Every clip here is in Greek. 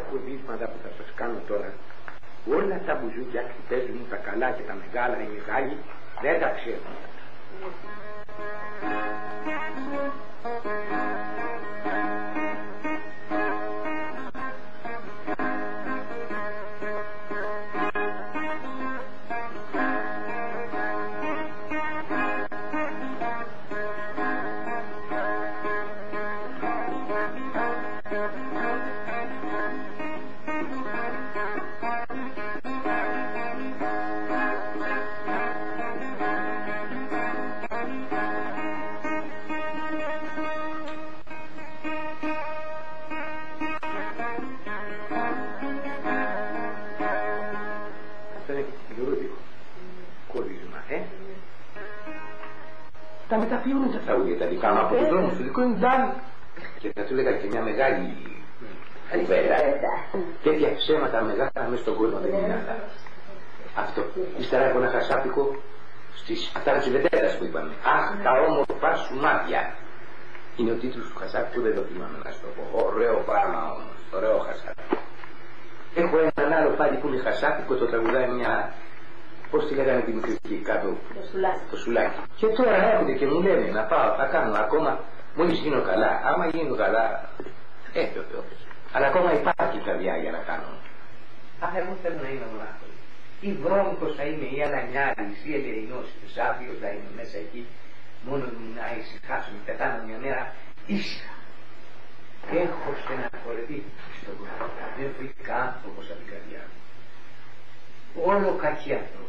τα κουδίσματα που θα σας κάνω τώρα, όλα τα μπουζούκια και παίζουν τα καλά και τα μεγάλα, οι μεγάλοι, δεν τα ξέρουν. Τα μεταφιούν τα τραγούδια τα δικά μου από τον δρόμο στο δικό είναι ντάν. Και θα του έλεγα και μια μεγάλη κουβέντα. Τέτοια ψέματα μεγάλα μέσα στον κόσμο δεν είναι άλλα. Αυτό. Ύστερα έχω ένα χασάπικο στις αυτά της βεντέτας που είπαμε. Αχ, τα όμορφα σου μάτια. Είναι ο τίτλος του χασάπικου, δεν το θυμάμαι να σου το πω. Ωραίο πράγμα όμως, ωραίο χασάπικο. Έχω έναν άλλο πάλι που είναι χασάπικο, το τραγουδάει μια... Πώς τη λέγανε τη μικρή εκεί κάτω, Το σουλάκι. το σουλάκι. Και τώρα έρχονται και μου λένε να πάω, θα κάνω ακόμα, μόλις γίνω καλά. Άμα γίνω καλά, έχει ο Θεός. Αλλά ακόμα υπάρχει καρδιά για να κάνω. Αχ, εγώ θέλω να είμαι μονάχος. Ή βρόμικος θα είμαι, ή αλανιάρης, ή ελεηνός, ή σάβιος θα είμαι μέσα εκεί. Μόνο να ησυχάσω, να πεθάνω μια μέρα ήσυχα. Έχω στεναχωρεθεί στον κόσμο. Δεν βρήκα άνθρωπος από την καρδιά μου. Όλο κακοί άνθρωποι.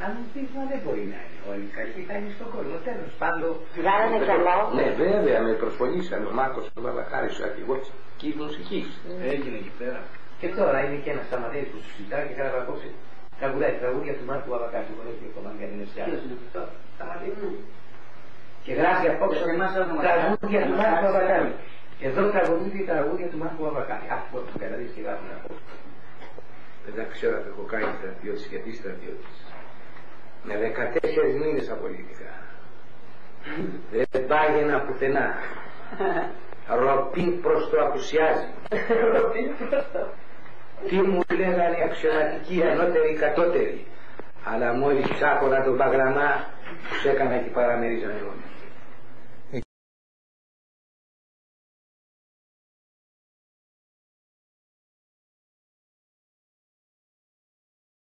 Να μου πεις, μα δεν μπορεί να είναι όλοι κακοί, θα είναι στον κόσμο. Τέλος πάντων. Βγάλανε καλό. Ναι, βέβαια, με προσφωνήσαν ο Μάρκος ο Βαβαχάρης, ο αρχηγός της μουσικής. Έγινε εκεί πέρα. Και τώρα είναι και ένας σταματές που σου συζητάει και καλά απόψε τραγουδάει τραγούδια του Μάρκου Βαβακάρη, που έχει ακόμα για την Εσιά. Σταματής. Και γράφει απόψε εμάς θα μας τραγούδια του μας Μάρκου γράψει. Βαβακάρη. Εδώ τραγουδίζει τραγούδια του Μάρκου Βαβακάρη. Αυτό που καταδείξει και γράφουν απόψε. Δεν τα ξέρω αν έχω κάνει στρατιώτης γιατί στρατιώτης. Με 14 μήνες απολύτηκα. Δεν πάγαινα πουθενά. Ροπή προς το απουσιάζει. Τι μου λέγανε οι αξιωματικοί ανώτεροι κατώτεροι. Αλλά μόλις ξάπωνα τον παγραμμά, τους έκανα και παραμερίζανε όλοι.